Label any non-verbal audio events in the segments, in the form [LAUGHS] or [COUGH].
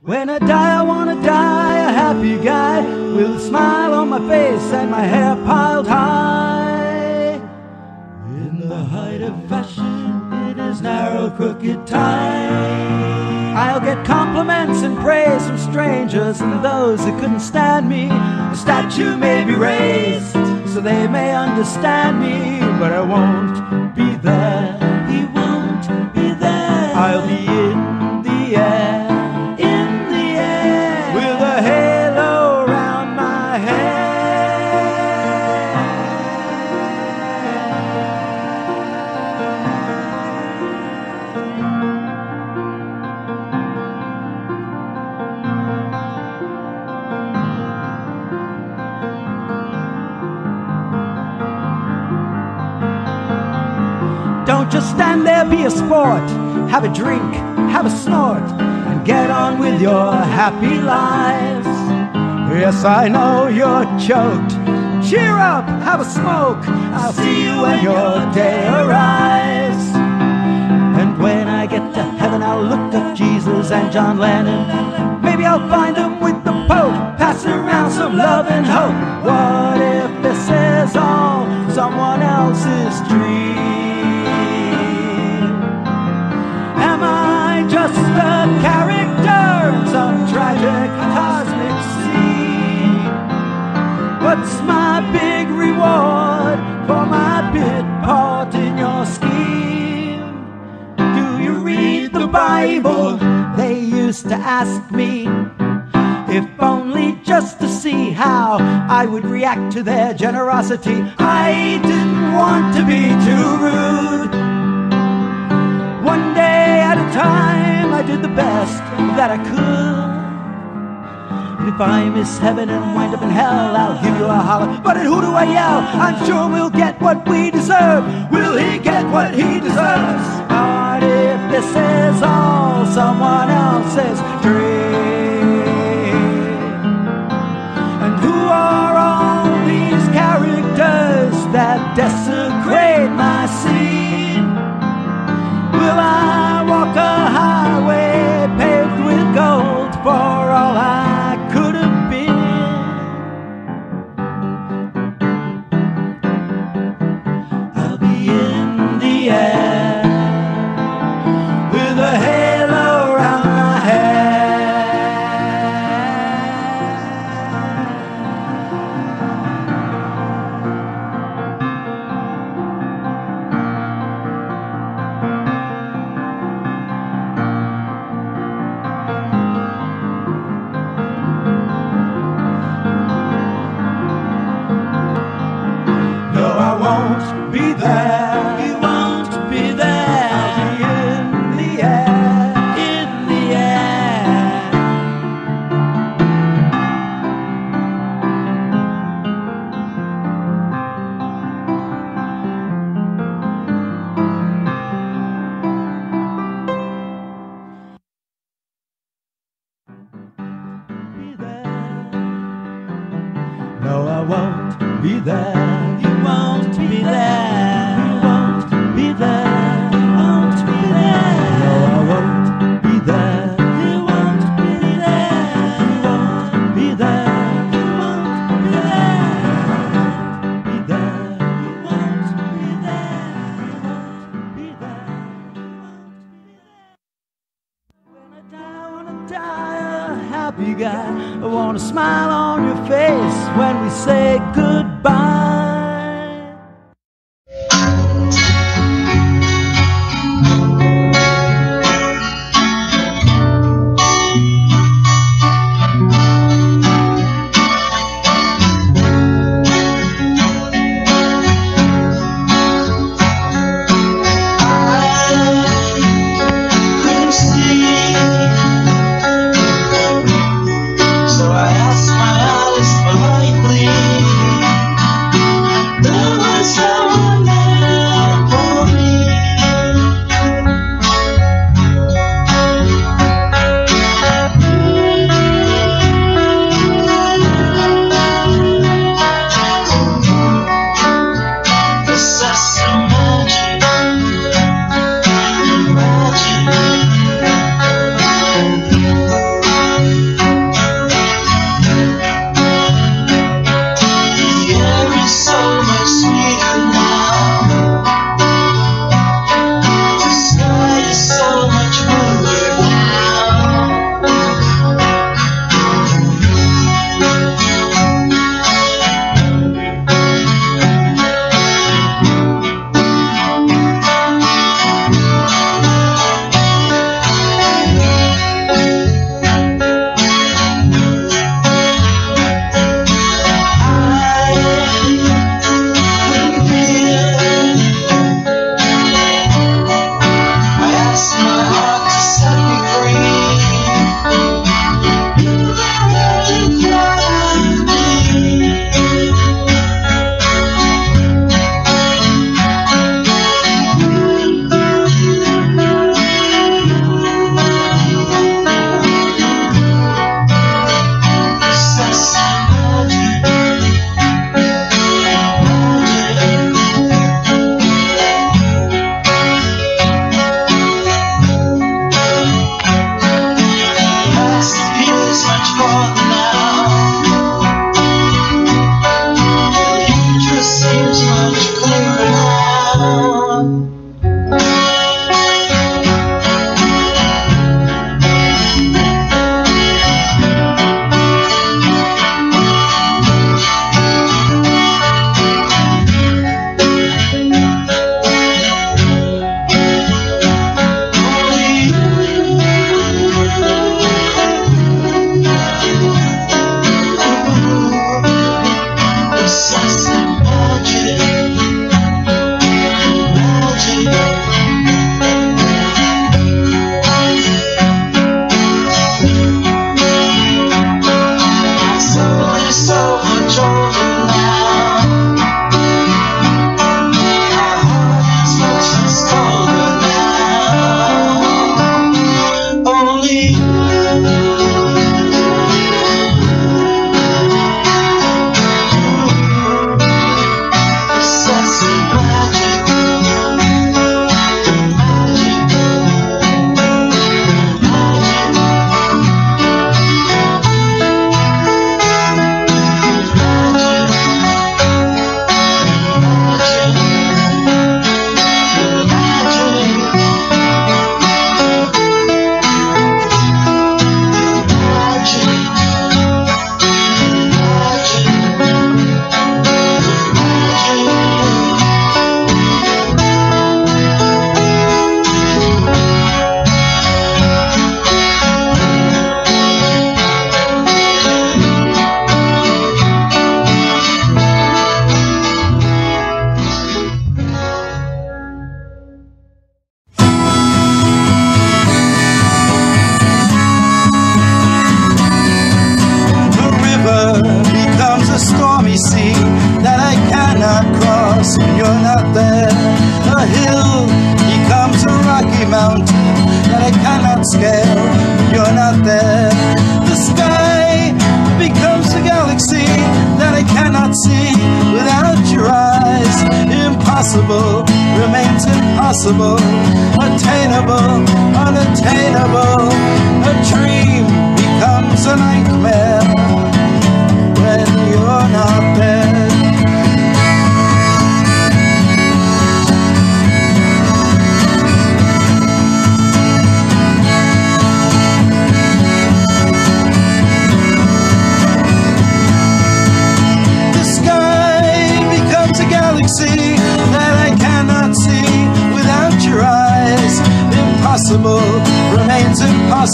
When I die, I wanna die a happy guy with a smile on my face and my hair piled high. In the height of fashion, it is narrow, crooked time. I'll get compliments and praise from strangers and those who couldn't stand me. A statue may be raised so they may understand me, but I won't be there. He won't be there. I'll be in just stand there, be a sport. Have a drink, have a snort, and get on with your happy lives. Yes, I know you're choked. Cheer up, have a smoke. I'll see you when your day arrives. And when I get to heaven, I'll look up Jesus and John Lennon. Maybe I'll find them with the Pope, passing around some love and hope. What if this is all someone else's dream? A character in some tragic cosmic scene? What's my big reward for my bit part in your scheme? Do you read the Bible? They used to ask me. If only just to see how I would react to their generosity. I didn't want to be too rude. One day at a time, that I could. And if I miss heaven and wind up in hell, I'll give you a holler. But at who do I yell? I'm sure we'll get what we deserve. Will he get what he deserves? What if this is all someone else's dream? And who are all these characters that desecrate my scene? Will I walk with gold die, a happy guy. I want a smile on your face when we say goodbye.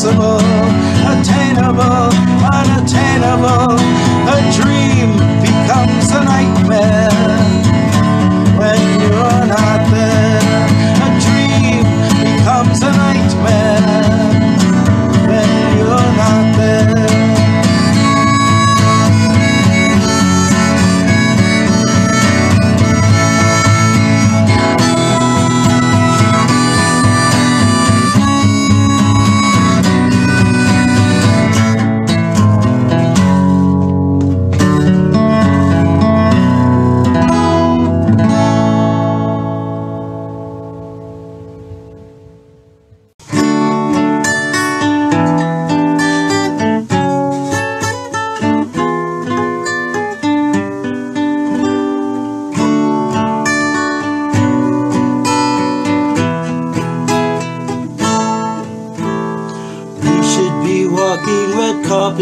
Impossible,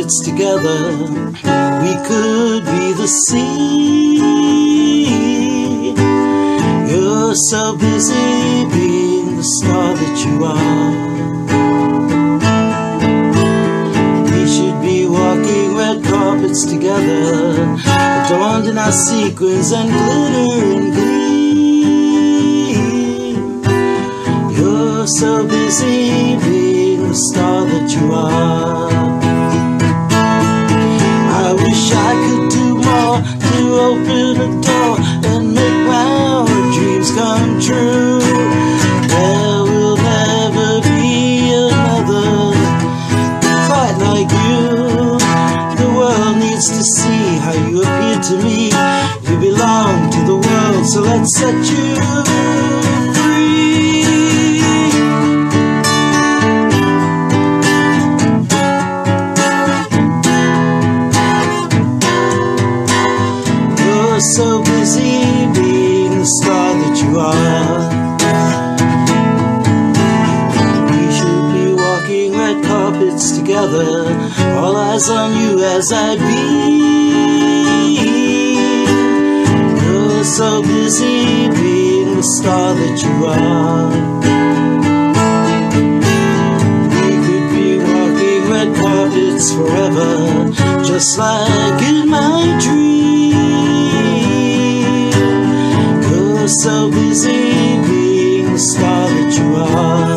together. We could be the sea. You're so busy being the star that you are. We should be walking red carpets together, adorned in our sequins and glitter and gleam. You're so busy being the star that you are. World needs to see how you appear to me. You belong to the world, so let's set you as I be. You're so busy being the star that you are. We could be walking red carpets forever, just like in my dream. You're so busy being the star that you are.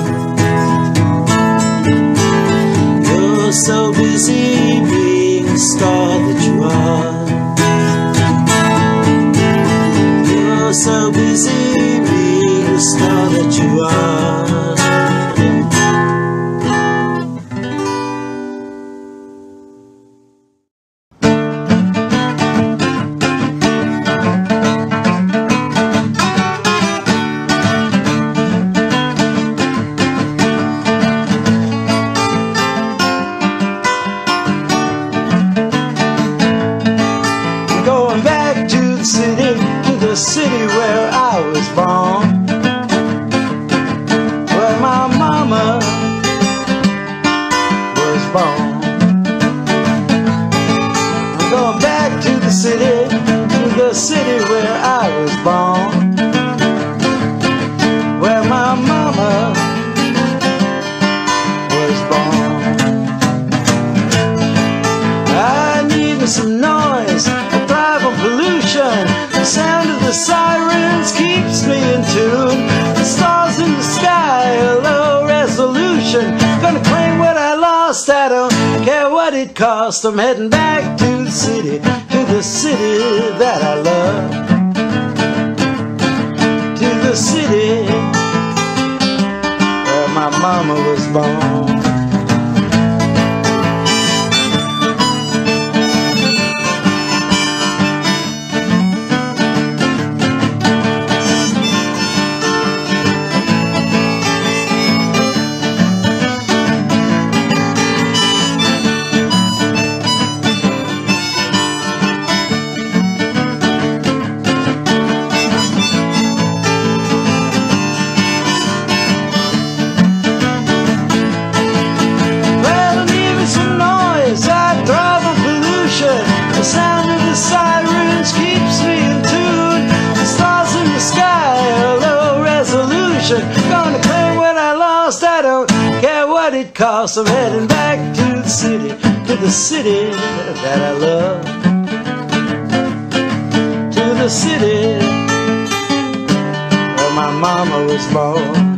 noise, I thrive on pollution. The sound of the sirens keeps me in tune. The stars in the sky are low resolution. Gonna claim what I lost, I don't care what it costs. I'm heading back to the city, to the city that I love. To the city where my mama was born. car, so I'm heading back to the city, to the city that I love. To the city where my mama was born.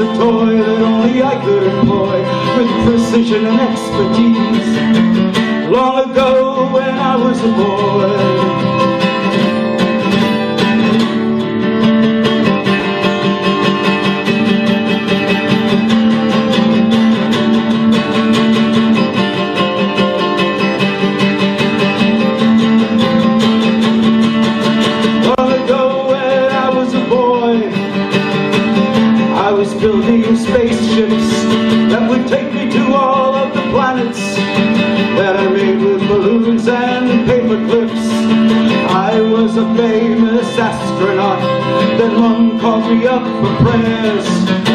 a toy that only I could employ with precision and expertise. Long ago when I was a boy, me up for prayers.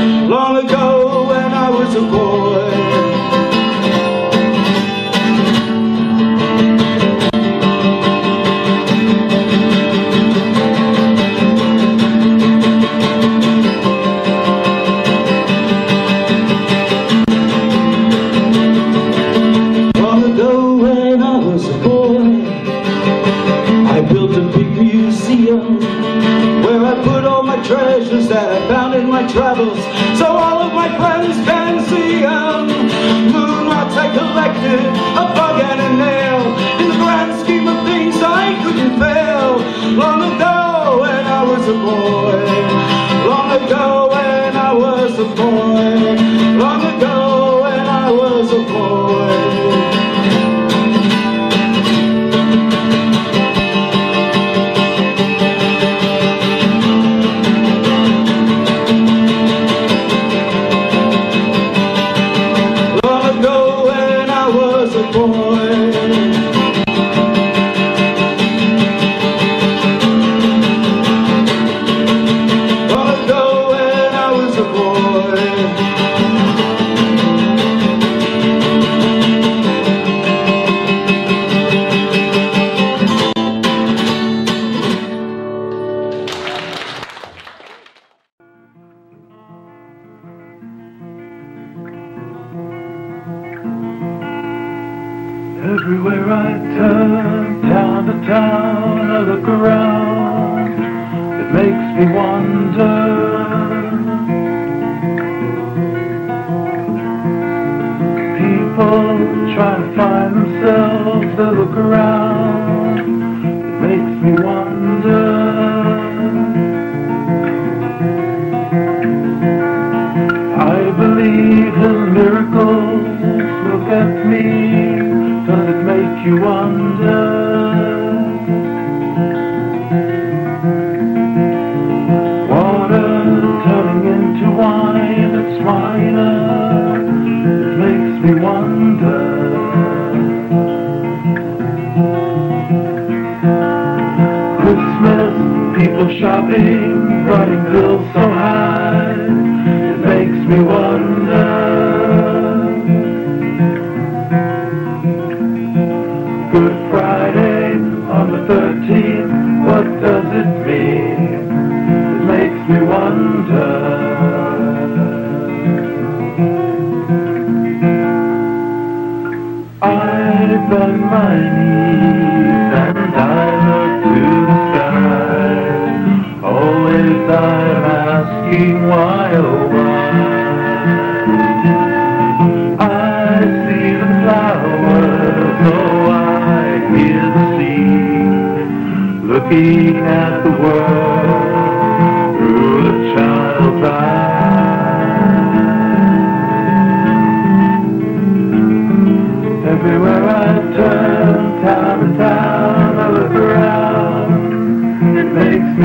did A bug and a nail. In the grand scheme of things I couldn't fail. Long ago when I was a boy. Long ago when I was a boy. Lord. It makes me wonder. Christmas, people shopping, writing bills, songs.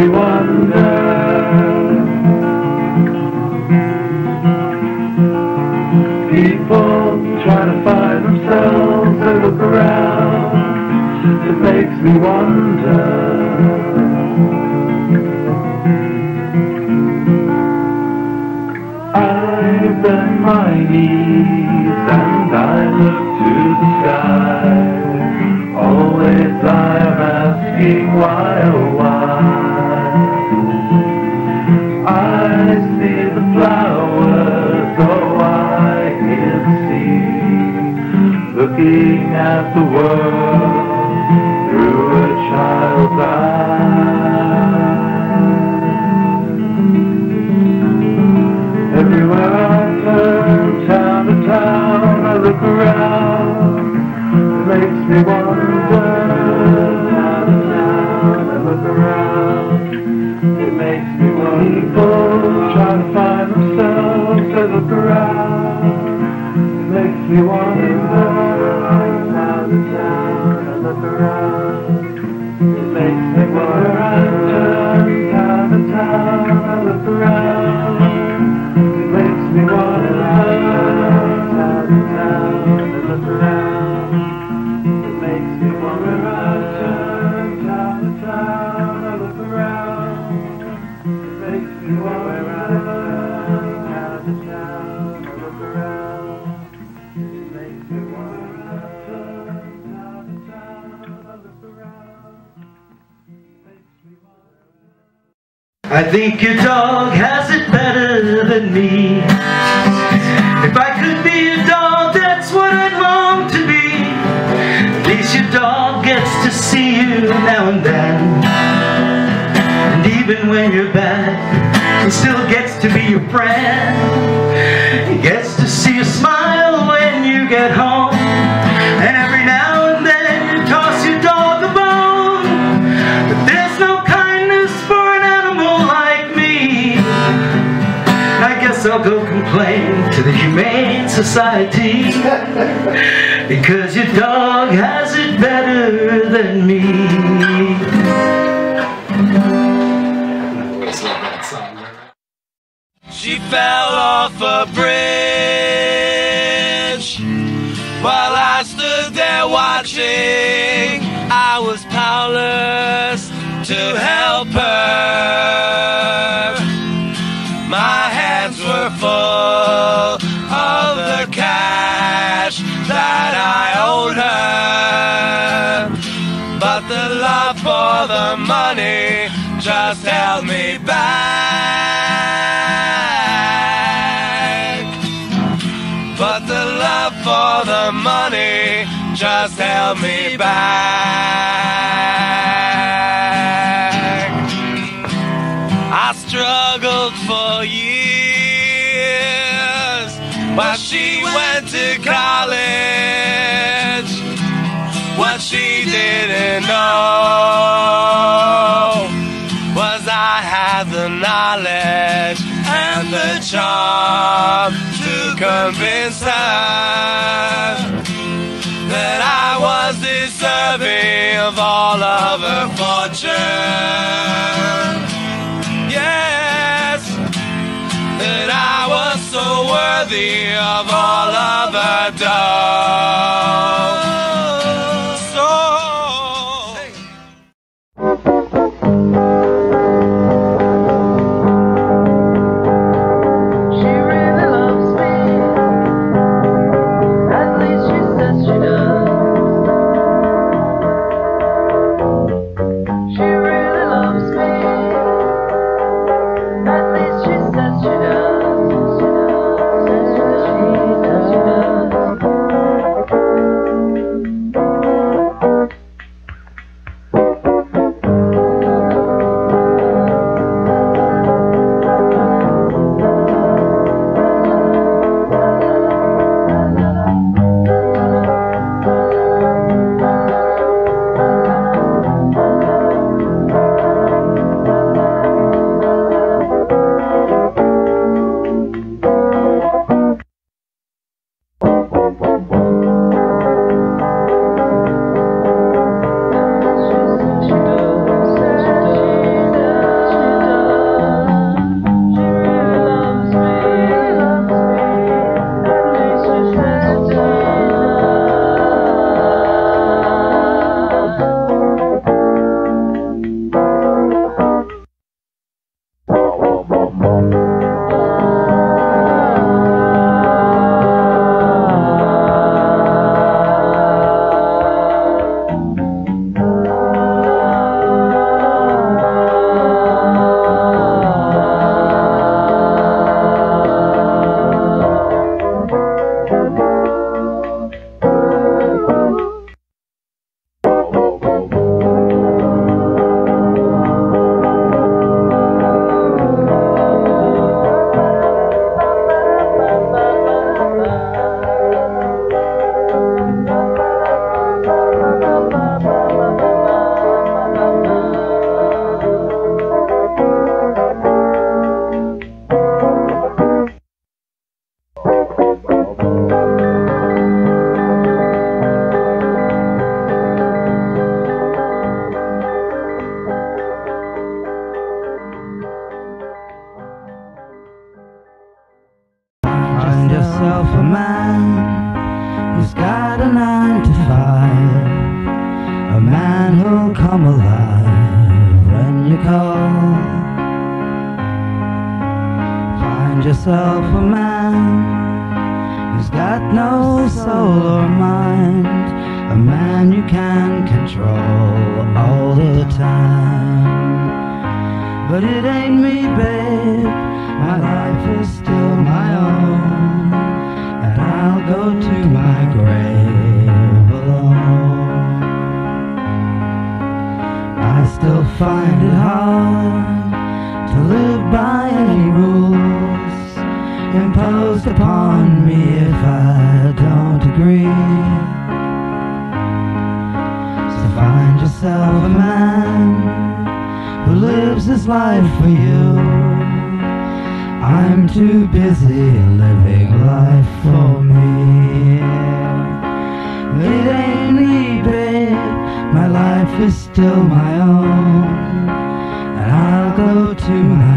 Me wonder. People try to find themselves, they look around, it makes me wonder. I bend my knees and I Your dog gets to see you now and then. And even when you're bad, he still gets to be your friend. He gets to see you smile when you get home. And every now and then you toss your dog a bone. But there's no kindness for an animal like me. I guess I'll go complain to the Humane Society [LAUGHS] because your dog has it better than me. She fell off a bridge while I stood there watching. I was powerless to help her. My hands were full of the cash that But the love for the money just held me back. But the love for the money just held me back. I struggled for years while she went to college. Didn't know was I had the knowledge and the charm to convince her that I was deserving of all of her fortune. Yes, that I was so worthy of all of her dough. Upon me if I don't agree. So find yourself a man who lives his life for you. I'm too busy living life for me. It ain't me, babe. My life is still my own. And I'll go to my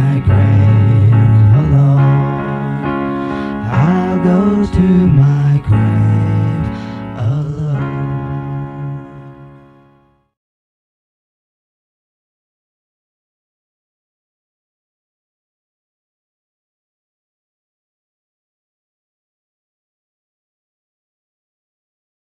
to